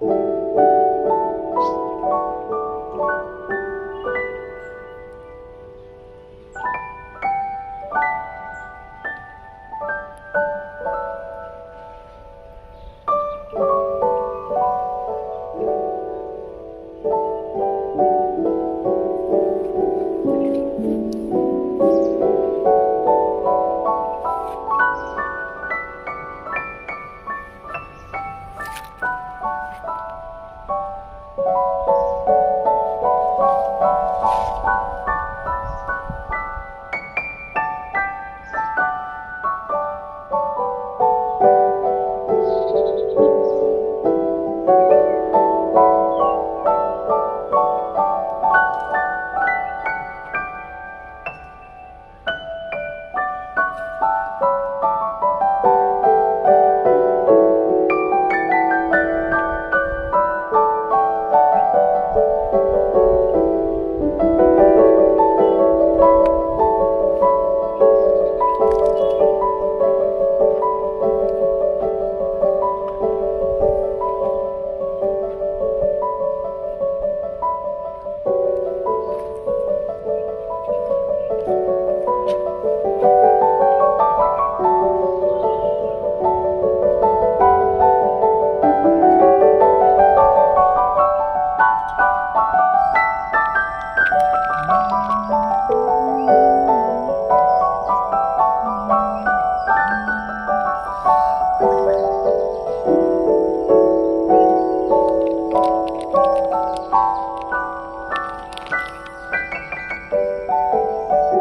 you.